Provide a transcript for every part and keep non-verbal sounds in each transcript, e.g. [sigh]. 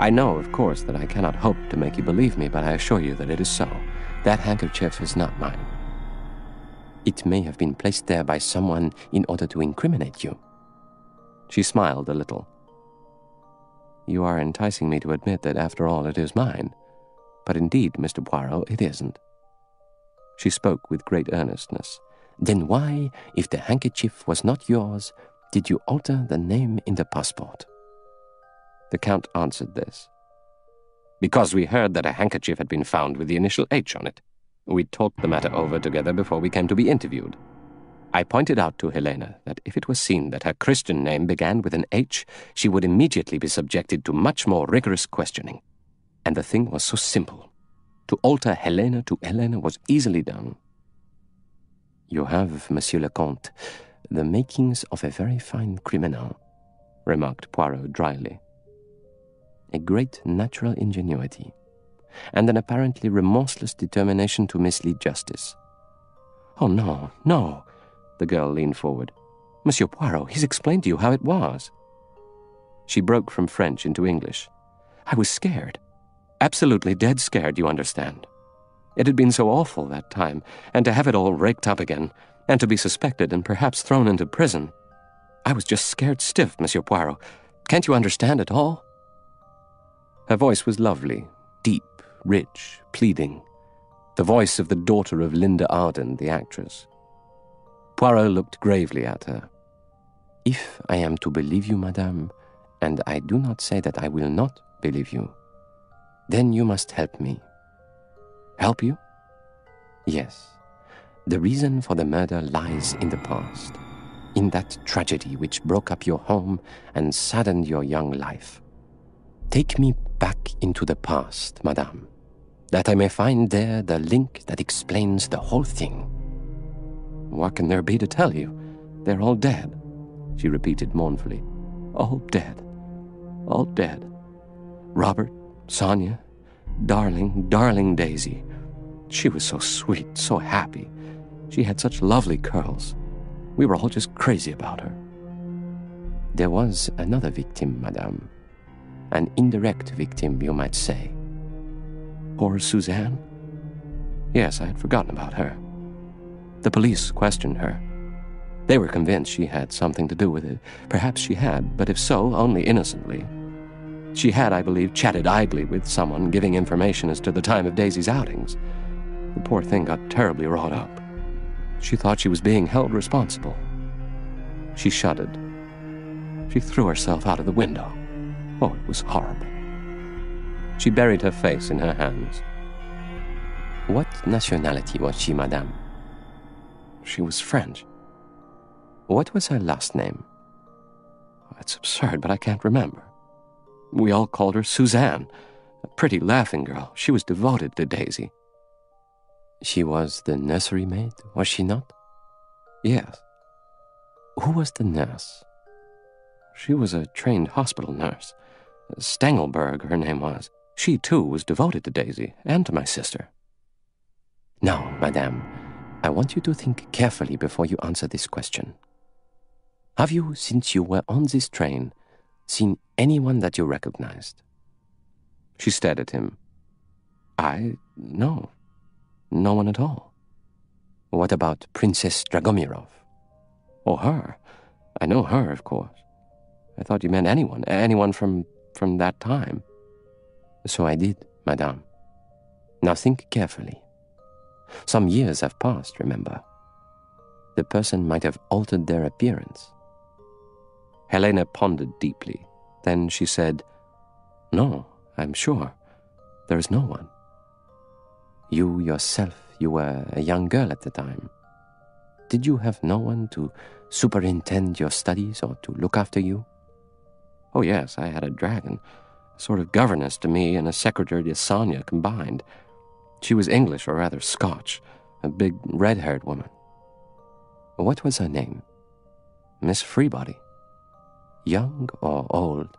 I know, of course, that I cannot hope to make you believe me, but I assure you that it is so. That handkerchief is not mine. It may have been placed there by someone in order to incriminate you. She smiled a little. You are enticing me to admit that, after all, it is mine. But indeed, Mr. Poirot, it isn't. She spoke with great earnestness. Then why, if the handkerchief was not yours, did you alter the name in the passport? The Count answered this. Because we heard that a handkerchief had been found with the initial H on it. We talked the matter over together before we came to be interviewed. I pointed out to Helena that if it was seen that her Christian name began with an H, she would immediately be subjected to much more rigorous questioning. And the thing was so simple. To alter Helena to Elena was easily done. You have, Monsieur le Comte, the makings of a very fine criminal, remarked Poirot dryly. A great natural ingenuity, and an apparently remorseless determination to mislead justice. Oh, no, no, the girl leaned forward. Monsieur Poirot, he's explained to you how it was. She broke from French into English. I was scared. Absolutely dead scared, you understand. It had been so awful that time, and to have it all raked up again, and to be suspected and perhaps thrown into prison. I was just scared stiff, Monsieur Poirot. Can't you understand at all? Her voice was lovely, deep, rich, pleading. The voice of the daughter of Linda Arden, the actress. Poirot looked gravely at her. If I am to believe you, madame, and I do not say that I will not believe you, then you must help me. Help you? Yes. The reason for the murder lies in the past, in that tragedy which broke up your home and saddened your young life. Take me back into the past, madame, that I may find there the link that explains the whole thing. What can there be to tell you? They're all dead, she repeated mournfully. All dead. All dead. Robert, Sonia, darling, darling Daisy. She was so sweet, so happy. She had such lovely curls. We were all just crazy about her. There was another victim, madame. An indirect victim, you might say. Poor Suzanne? Yes, I had forgotten about her. The police questioned her. They were convinced she had something to do with it. Perhaps she had, but if so, only innocently. She had, I believe, chatted idly with someone giving information as to the time of Daisy's outings. The poor thing got terribly wrought up. She thought she was being held responsible. She shuddered. She threw herself out of the window. Oh, it was horrible. She buried her face in her hands. What nationality was she, madame? She was French. What was her last name? It's absurd, but I can't remember. We all called her Suzanne, a pretty laughing girl. She was devoted to Daisy. She was the nursery maid, was she not? Yes. Who was the nurse? She was a trained hospital nurse. Stengelberg, her name was. She, too, was devoted to Daisy and to my sister. Now, madame, I want you to think carefully before you answer this question. Have you, since you were on this train, seen anyone that you recognized? She stared at him. I? No. No one at all. What about Princess Dragomirov? Oh, her. I know her, of course. I thought you meant anyone, anyone from, from that time. So I did, madame. Now think carefully. Some years have passed, remember. The person might have altered their appearance. Helena pondered deeply. Then she said, No, I'm sure. There is no one. You yourself, you were a young girl at the time. Did you have no one to superintend your studies or to look after you? Oh, yes, I had a dragon, a sort of governess to me and a secretary to Sonia combined. She was English, or rather Scotch, a big red haired woman. What was her name? Miss Freebody. Young or old?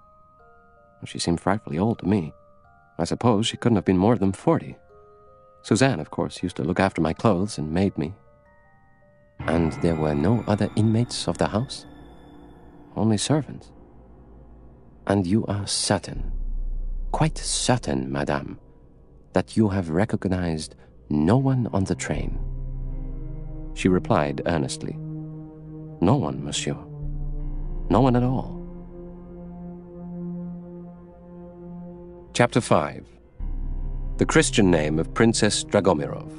She seemed frightfully old to me. I suppose she couldn't have been more than forty. Suzanne, of course, used to look after my clothes and made me. And there were no other inmates of the house? Only servants. And you are certain? quite certain, madame, that you have recognized no one on the train? She replied earnestly, No one, monsieur. No one at all. Chapter 5 The Christian Name of Princess Dragomirov.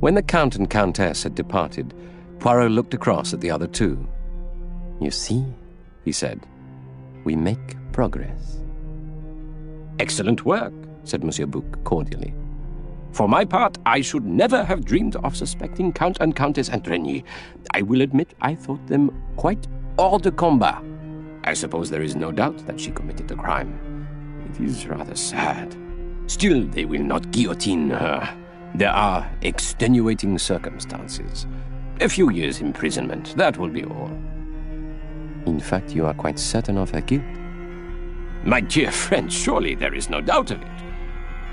When the Count and Countess had departed, Poirot looked across at the other two. You see, he said, we make progress. Excellent work, said Monsieur Bouc cordially. For my part, I should never have dreamed of suspecting Count and Countess Andrenyi. I will admit I thought them quite hors de combat. I suppose there is no doubt that she committed the crime. It is rather sad. Still, they will not guillotine her. There are extenuating circumstances. A few years' imprisonment, that will be all. In fact, you are quite certain of her guilt? My dear friend, surely there is no doubt of it.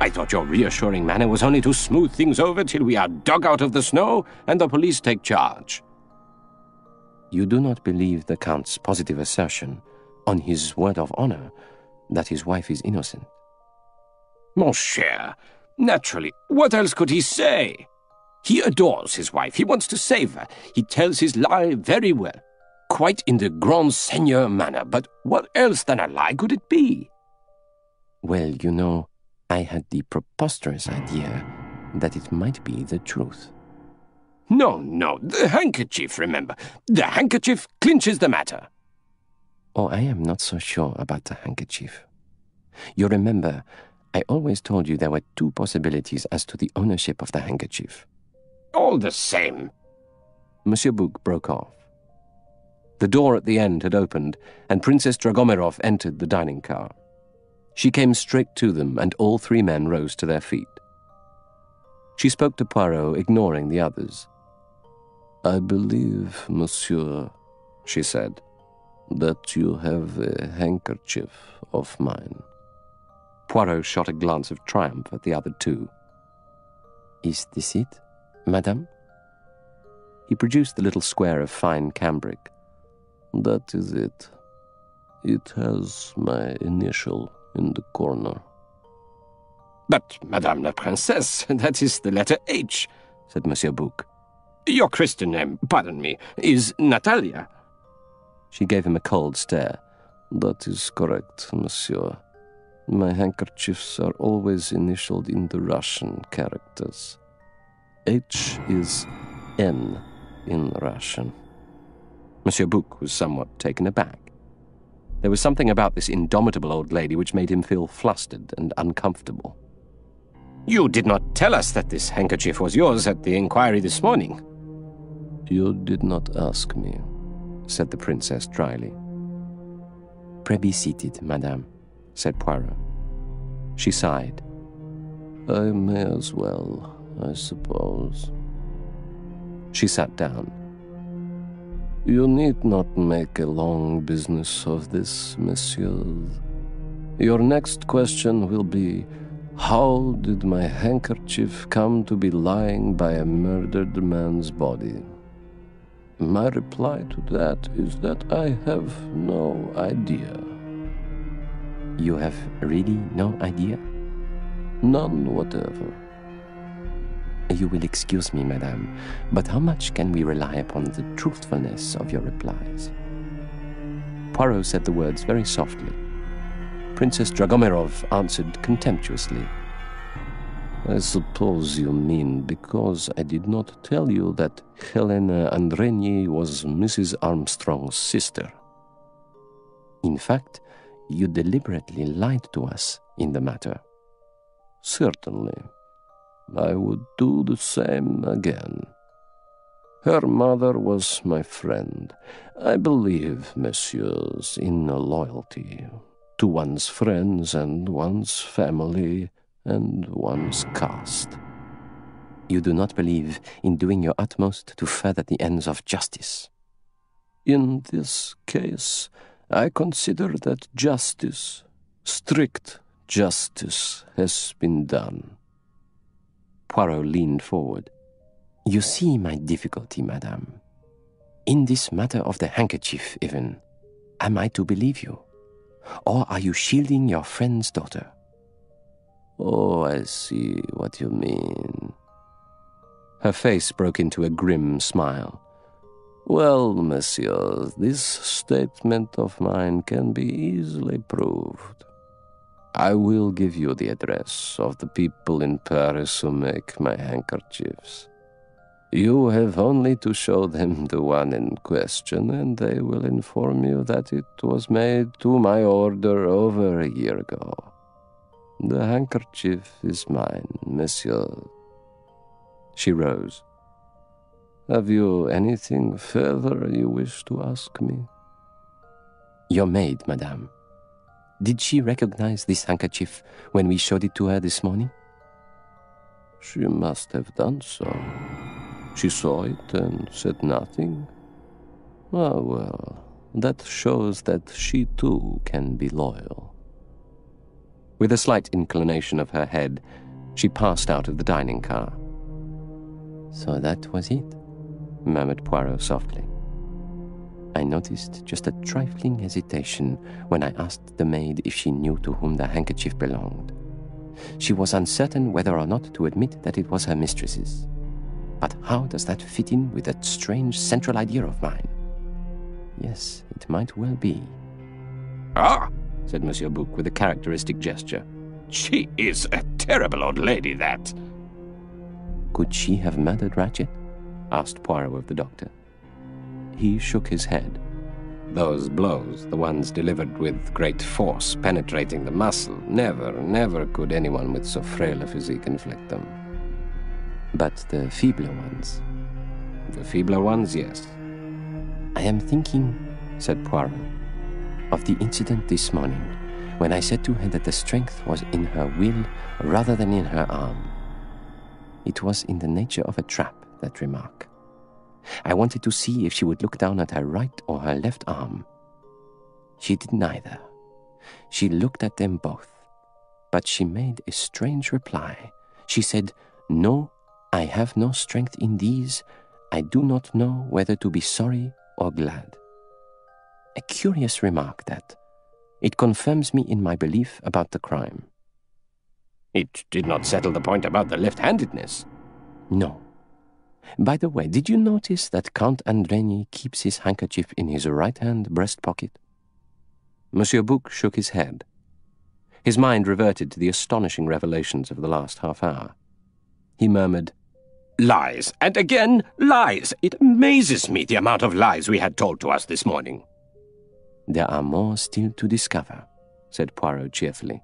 I thought your reassuring manner was only to smooth things over till we are dug out of the snow and the police take charge. You do not believe the Count's positive assertion, on his word of honor, that his wife is innocent? Mon cher, naturally, what else could he say? He adores his wife. He wants to save her. He tells his lie very well, quite in the grand seigneur manner. But what else than a lie could it be? Well, you know, I had the preposterous idea that it might be the truth. No, no, the handkerchief, remember. The handkerchief clinches the matter. Oh, I am not so sure about the handkerchief. You remember, I always told you there were two possibilities as to the ownership of the handkerchief. All the same. Monsieur Bouc broke off. The door at the end had opened, and Princess Dragomirov entered the dining car. She came straight to them, and all three men rose to their feet. She spoke to Poirot, ignoring the others. I believe, monsieur, she said, that you have a handkerchief of mine. Poirot shot a glance of triumph at the other two. Is this it, madame? He produced the little square of fine cambric. That is it. It has my initial in the corner. But, Madame la Princesse, [laughs] that is the letter H, said Monsieur Bouc. Your Christian name, pardon me, is Natalia. She gave him a cold stare. That is correct, monsieur. My handkerchiefs are always initialed in the Russian characters. H is N in Russian. Monsieur Bouc was somewhat taken aback. There was something about this indomitable old lady which made him feel flustered and uncomfortable. You did not tell us that this handkerchief was yours at the inquiry this morning. You did not ask me, said the princess dryly. Pray be seated, madame, said Poirot. She sighed. I may as well, I suppose. She sat down. You need not make a long business of this, monsieur. Your next question will be How did my handkerchief come to be lying by a murdered man's body? My reply to that is that I have no idea. You have really no idea? None whatever. You will excuse me, madame, but how much can we rely upon the truthfulness of your replies? Poirot said the words very softly. Princess Dragomirov answered contemptuously. I suppose you mean because I did not tell you that Helena Andrenyi was Mrs. Armstrong's sister. In fact, you deliberately lied to us in the matter. Certainly. I would do the same again. Her mother was my friend. I believe, messieurs, in loyalty to one's friends and one's family and one's caste. You do not believe in doing your utmost to further the ends of justice. In this case, I consider that justice, strict justice, has been done. Poirot leaned forward. You see my difficulty, madame. In this matter of the handkerchief, even, am I to believe you? Or are you shielding your friend's daughter? Oh, I see what you mean. Her face broke into a grim smile. Well, monsieur, this statement of mine can be easily proved. I will give you the address of the people in Paris who make my handkerchiefs. You have only to show them the one in question, and they will inform you that it was made to my order over a year ago. The handkerchief is mine, monsieur. She rose. Have you anything further you wish to ask me? Your maid, madame. Did she recognize this handkerchief when we showed it to her this morning? She must have done so. She saw it and said nothing. Ah, well, that shows that she too can be loyal. With a slight inclination of her head, she passed out of the dining car. So that was it, murmured Poirot softly. I noticed just a trifling hesitation when I asked the maid if she knew to whom the handkerchief belonged. She was uncertain whether or not to admit that it was her mistress's. But how does that fit in with that strange central idea of mine? Yes, it might well be. Ah, said Monsieur Bouc with a characteristic gesture. She is a terrible old lady, that. Could she have murdered Ratchett? asked Poirot of the doctor. He shook his head. Those blows, the ones delivered with great force, penetrating the muscle, never, never could anyone with so frail a physique inflict them. But the feebler ones? The feebler ones, yes. I am thinking, said Poirot, of the incident this morning when I said to her that the strength was in her will rather than in her arm. It was in the nature of a trap, that remark. I wanted to see if she would look down at her right or her left arm. She did neither. She looked at them both. But she made a strange reply. She said, No, I have no strength in these. I do not know whether to be sorry or glad. A curious remark, that. It confirms me in my belief about the crime. It did not settle the point about the left handedness. No. By the way, did you notice that Count Andrenyi keeps his handkerchief in his right hand breast pocket? Monsieur Bouc shook his head. His mind reverted to the astonishing revelations of the last half hour. He murmured, Lies, and again lies. It amazes me the amount of lies we had told to us this morning. There are more still to discover, said Poirot cheerfully.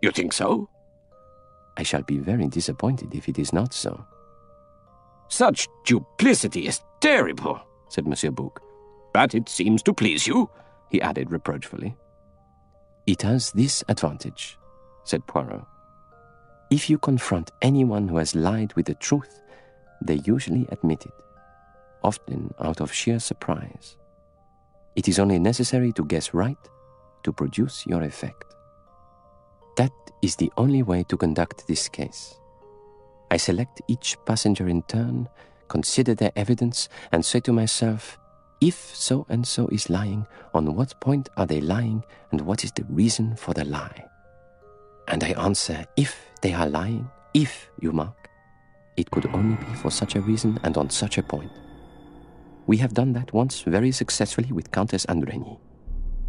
You think so? I shall be very disappointed if it is not so. Such duplicity is terrible, said Monsieur Bouc. But it seems to please you, he added reproachfully. It has this advantage, said Poirot. If you confront anyone who has lied with the truth, they usually admit it, often out of sheer surprise. It is only necessary to guess right to produce your effect. That is the only way to conduct this case. I select each passenger in turn, consider their evidence, and say to myself, if so and so is lying, on what point are they lying, and what is the reason for the lie? And I answer, if they are lying, if, you mark, it could only be for such a reason and on such a point. We have done that once very successfully with Countess Andrenyi.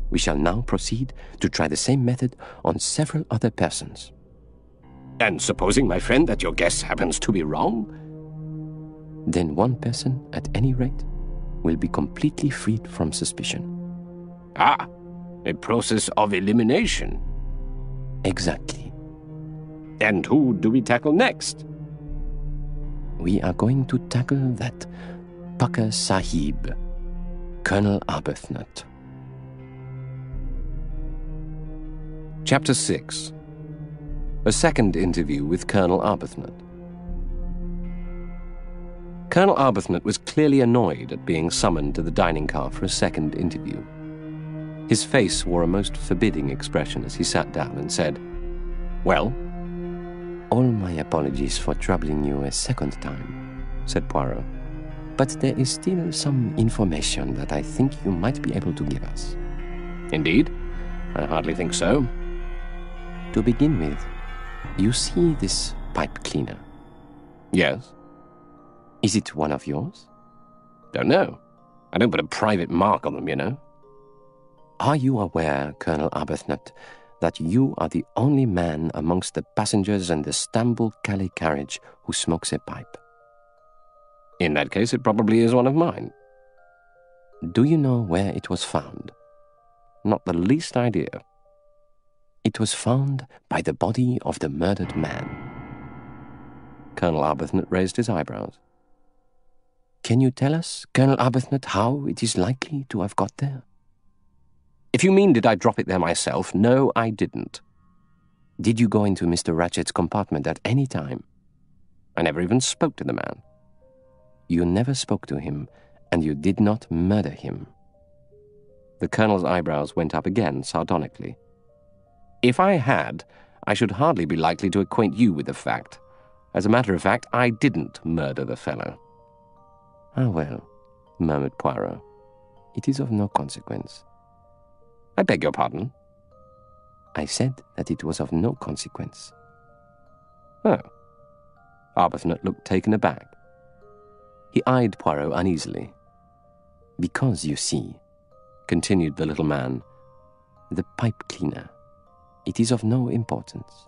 We shall now proceed to try the same method on several other persons. And supposing, my friend, that your guess happens to be wrong? Then one person, at any rate, will be completely freed from suspicion. Ah, a process of elimination. Exactly. And who do we tackle next? We are going to tackle that Pukka Sahib, Colonel Arbuthnot. Chapter 6 A second interview with Colonel Arbuthnot. Colonel Arbuthnot was clearly annoyed at being summoned to the dining car for a second interview. His face wore a most forbidding expression as he sat down and said, Well? All my apologies for troubling you a second time, said Poirot. But there is still some information that I think you might be able to give us. Indeed? I hardly think so. To begin with, you see this pipe cleaner? Yes. Is it one of yours? Don't know. I don't put a private mark on them, you know. Are you aware, Colonel Arbuthnot, that you are the only man amongst the passengers in the Stamboul Calais carriage who smokes a pipe? In that case, it probably is one of mine. Do you know where it was found? Not the least idea. It was found by the body of the murdered man. Colonel Arbuthnot raised his eyebrows. Can you tell us, Colonel Arbuthnot, how it is likely to have got there? If you mean did I drop it there myself, no, I didn't. Did you go into Mr. Ratchett's compartment at any time? I never even spoke to the man. You never spoke to him, and you did not murder him. The colonel's eyebrows went up again sardonically. If I had, I should hardly be likely to acquaint you with the fact. As a matter of fact, I didn't murder the fellow. Ah, well, murmured Poirot. It is of no consequence. I beg your pardon? I said that it was of no consequence. Oh. Arbuthnot looked taken aback. He eyed Poirot uneasily. Because, you see, continued the little man, the pipe cleaner, it is of no importance.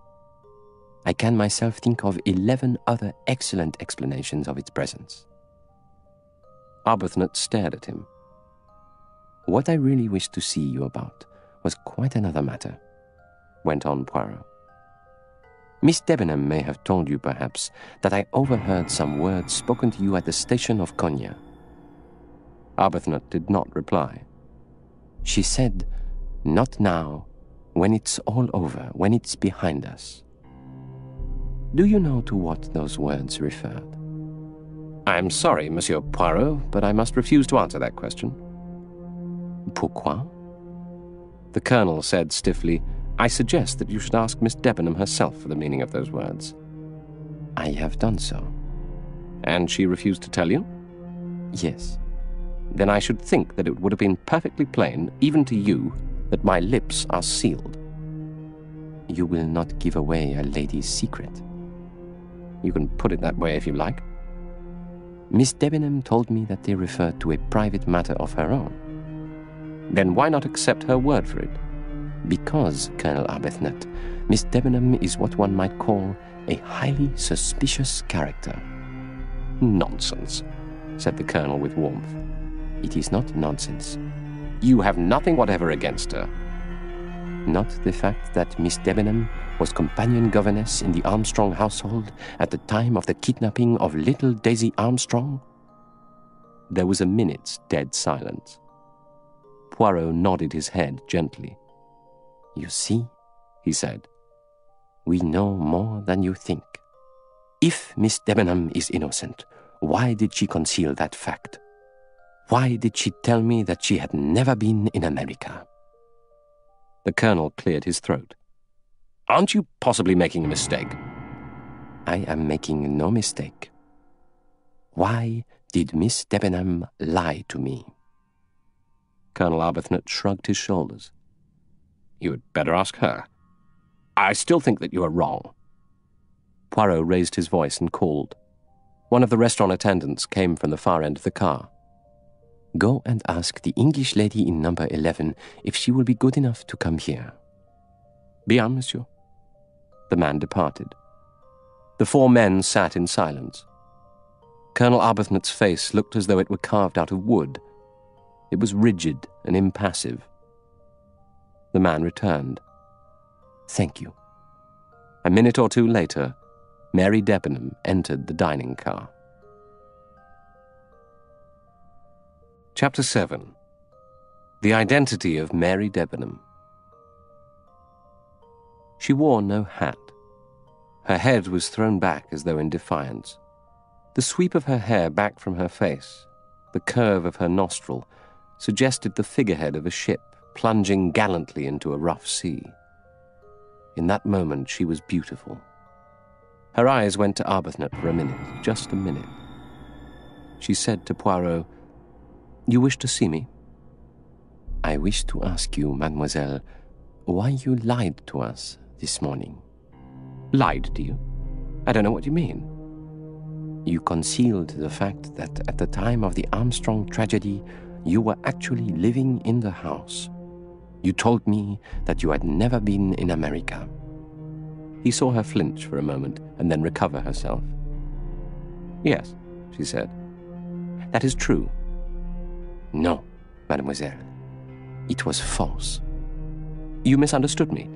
I can myself think of eleven other excellent explanations of its presence. Arbuthnot stared at him. What I really wished to see you about was quite another matter, went on Poirot. Miss Debenham may have told you, perhaps, that I overheard some words spoken to you at the station of Konya. Arbuthnot did not reply. She said, Not now, when it's all over, when it's behind us. Do you know to what those words referred? I am sorry, Monsieur Poirot, but I must refuse to answer that question. Pourquoi? The colonel said stiffly, I suggest that you should ask Miss Debenham herself for the meaning of those words. I have done so. And she refused to tell you? Yes. Then I should think that it would have been perfectly plain, even to you, that my lips are sealed. You will not give away a lady's secret. You can put it that way if you like. Miss Debenham told me that they referred to a private matter of her own. Then why not accept her word for it? Because, Colonel Arbuthnot, Miss Debenham is what one might call a highly suspicious character. Nonsense, said the colonel with warmth. It is not nonsense. You have nothing whatever against her. Not the fact that Miss Debenham was companion governess in the Armstrong household at the time of the kidnapping of little Daisy Armstrong? There was a minute's dead silence. Poirot nodded his head gently. You see, he said, we know more than you think. If Miss Debenham is innocent, why did she conceal that fact? Why did she tell me that she had never been in America? The colonel cleared his throat. Aren't you possibly making a mistake? I am making no mistake. Why did Miss Debenham lie to me? Colonel Arbuthnot shrugged his shoulders. You had better ask her. I still think that you are wrong. Poirot raised his voice and called. One of the restaurant attendants came from the far end of the car. Go and ask the English lady in number 11 if she will be good enough to come here. Bien, monsieur. The man departed. The four men sat in silence. Colonel Arbuthnot's face looked as though it were carved out of wood. It was rigid and impassive. The man returned. Thank you. A minute or two later, Mary Debenham entered the dining car. Chapter 7 The Identity of Mary Debenham. She wore no hat. Her head was thrown back as though in defiance. The sweep of her hair back from her face, the curve of her nostril, suggested the figurehead of a ship plunging gallantly into a rough sea. In that moment, she was beautiful. Her eyes went to Arbuthnot for a minute, just a minute. She said to Poirot, You wish to see me? I wish to ask you, mademoiselle, why you lied to us this morning. Lied to you? I don't know what you mean. You concealed the fact that at the time of the Armstrong tragedy, you were actually living in the house. You told me that you had never been in America. He saw her flinch for a moment and then recover herself. Yes, she said. That is true. No, mademoiselle. It was false. You misunderstood me.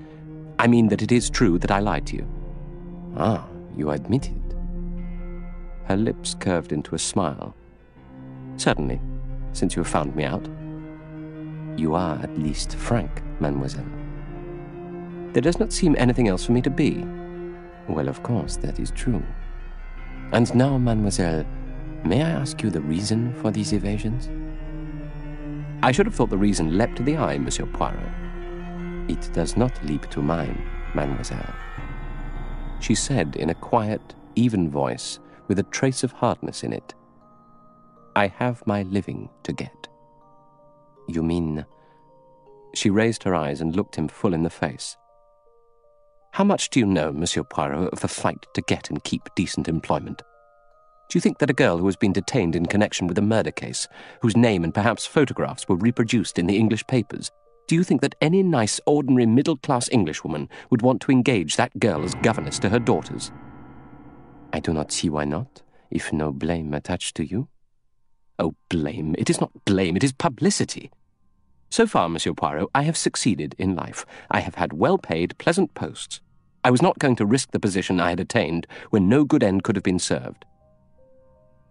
I mean that it is true that I lied to you. Ah, you admit it. Her lips curved into a smile. Certainly, since you have found me out. You are at least frank, mademoiselle. There does not seem anything else for me to be. Well, of course, that is true. And now, mademoiselle, may I ask you the reason for these evasions? I should have thought the reason leapt to the eye, Monsieur Poirot. It does not leap to mine, mademoiselle. She said in a quiet, even voice, with a trace of hardness in it. I have my living to get. You mean. She raised her eyes and looked him full in the face. How much do you know, Monsieur Poirot, of the fight to get and keep decent employment? Do you think that a girl who has been detained in connection with a murder case, whose name and perhaps photographs were reproduced in the English papers, do you think that any nice, ordinary, middle class Englishwoman would want to engage that girl as governess to her daughters? I do not see why not, if no blame attached to you. Oh, blame. It is not blame, it is publicity. So far, Monsieur Poirot, I have succeeded in life. I have had well paid, pleasant posts. I was not going to risk the position I had attained when no good end could have been served.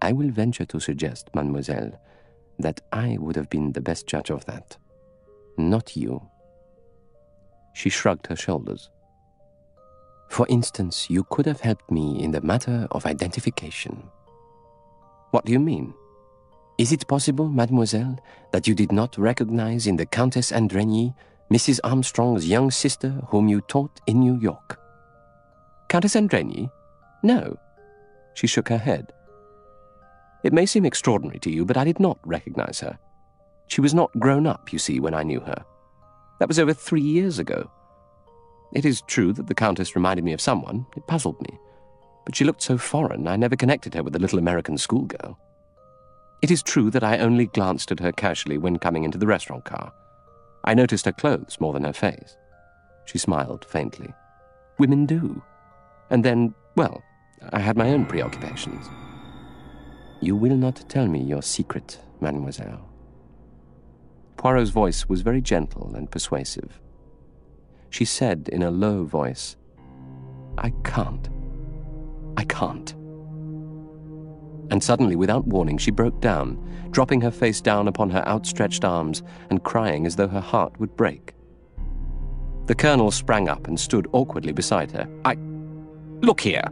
I will venture to suggest, mademoiselle, that I would have been the best judge of that. Not you. She shrugged her shoulders. For instance, you could have helped me in the matter of identification. What do you mean? Is it possible, mademoiselle, that you did not recognize in the Countess Andrenyi Mrs. Armstrong's young sister whom you taught in New York? Countess Andrenyi? No. She shook her head. It may seem extraordinary to you, but I did not recognize her. She was not grown up, you see, when I knew her. That was over three years ago. It is true that the Countess reminded me of someone. It puzzled me. But she looked so foreign, I never connected her with the little American schoolgirl. It is true that I only glanced at her casually when coming into the restaurant car. I noticed her clothes more than her face. She smiled faintly. Women do. And then, well, I had my own preoccupations. You will not tell me your secret, mademoiselle. Poirot's voice was very gentle and persuasive. She said in a low voice, I can't. I can't. And suddenly, without warning, she broke down, dropping her face down upon her outstretched arms and crying as though her heart would break. The colonel sprang up and stood awkwardly beside her. I. Look here!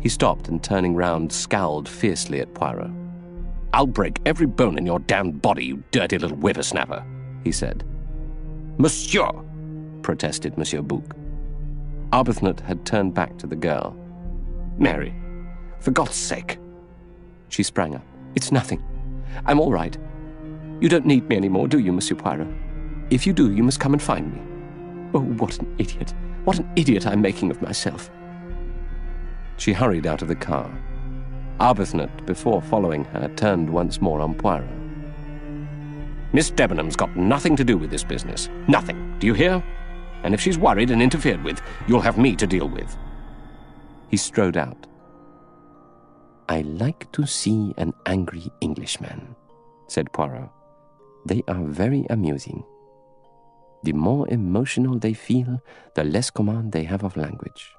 He stopped and, turning round, scowled fiercely at Poirot. I'll break every bone in your damned body, you dirty little whippersnapper, he said. Monsieur, protested Monsieur Bouc. Arbuthnot had turned back to the girl. Mary, for God's sake, she sprang up. It's nothing. I'm all right. You don't need me any more, do you, Monsieur Poirot? If you do, you must come and find me. Oh, what an idiot. What an idiot I'm making of myself. She hurried out of the car. Arbuthnot, before following her, turned once more on Poirot. Miss Debenham's got nothing to do with this business. Nothing. Do you hear? And if she's worried and interfered with, you'll have me to deal with. He strode out. I like to see an angry Englishman, said Poirot. They are very amusing. The more emotional they feel, the less command they have of language.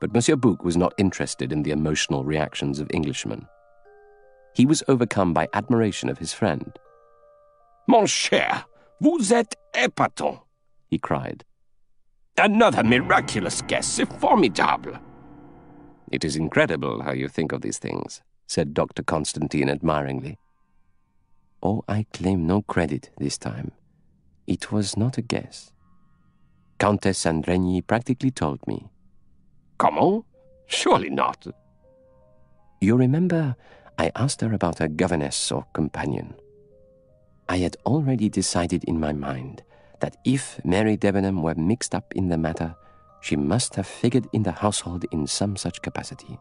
But Monsieur Bouc was not interested in the emotional reactions of Englishmen. He was overcome by admiration of his friend. Mon cher, vous êtes épatant, he cried. Another miraculous guess, c'est formidable. It is incredible how you think of these things, said Dr. Constantine admiringly. Oh, I claim no credit this time. It was not a guess. Countess Andrenyi practically told me. Comment? Surely not. You remember I asked her about a governess or companion. I had already decided in my mind that if Mary Debenham were mixed up in the matter, she must have figured in the household in some such capacity.